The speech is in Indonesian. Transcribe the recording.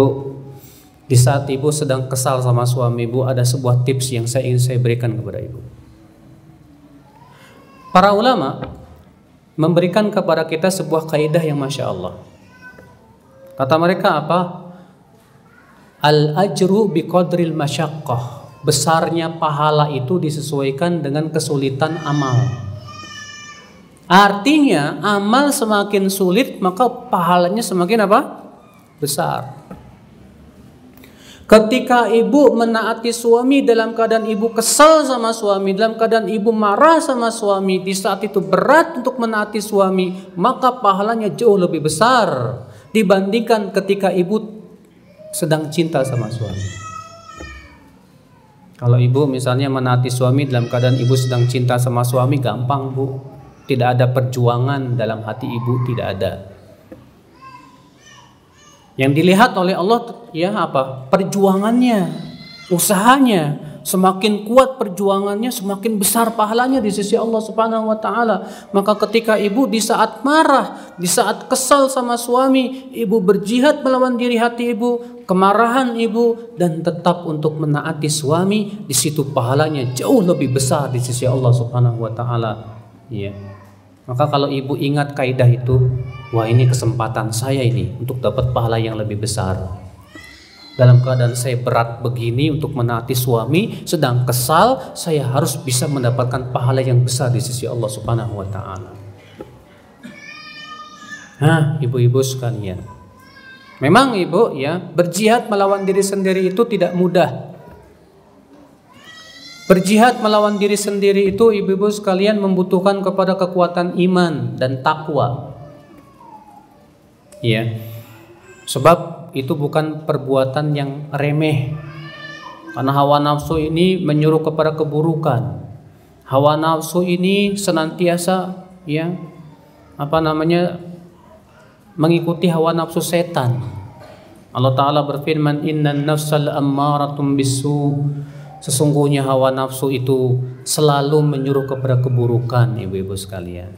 Bu, di saat ibu sedang kesal sama suami ibu ada sebuah tips yang saya ingin saya berikan kepada ibu. Para ulama memberikan kepada kita sebuah kaidah yang masya Allah. Kata mereka apa? Al ajru biqadril masyaqqah. Besarnya pahala itu disesuaikan dengan kesulitan amal. Artinya amal semakin sulit maka pahalanya semakin apa? Besar. Ketika ibu menaati suami dalam keadaan ibu kesal sama suami, dalam keadaan ibu marah sama suami, di saat itu berat untuk menaati suami, maka pahalanya jauh lebih besar dibandingkan ketika ibu sedang cinta sama suami. Kalau ibu misalnya menaati suami dalam keadaan ibu sedang cinta sama suami, gampang bu tidak ada perjuangan dalam hati ibu tidak ada yang dilihat oleh Allah ya apa? Perjuangannya usahanya semakin kuat perjuangannya semakin besar pahalanya di sisi Allah Subhanahu wa taala. Maka ketika ibu di saat marah di saat kesal sama suami ibu berjihad melawan diri hati ibu kemarahan ibu dan tetap untuk menaati suami di situ pahalanya jauh lebih besar di sisi Allah Subhanahu wa taala. Ya maka kalau ibu ingat kaidah itu, wah ini kesempatan saya ini untuk dapat pahala yang lebih besar. Dalam keadaan saya berat begini untuk menaati suami, sedang kesal, saya harus bisa mendapatkan pahala yang besar di sisi Allah Subhanahu wa taala. Nah, ibu-ibu sekalian. Memang ibu ya, berjihad melawan diri sendiri itu tidak mudah. Berjihad melawan diri sendiri itu ibu-ibu sekalian membutuhkan kepada kekuatan iman dan takwa. Ya. Sebab itu bukan perbuatan yang remeh. Karena hawa nafsu ini menyuruh kepada keburukan. Hawa nafsu ini senantiasa ya apa namanya mengikuti hawa nafsu setan. Allah taala berfirman innan nafsal ammaratum bisu Sesungguhnya hawa nafsu itu selalu menyuruh kepada keburukan ibu-ibu sekalian.